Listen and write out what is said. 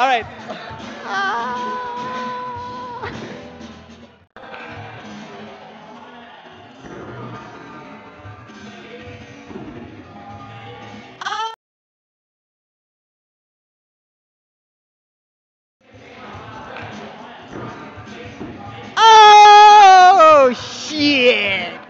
All right. Ah! Oh, shit!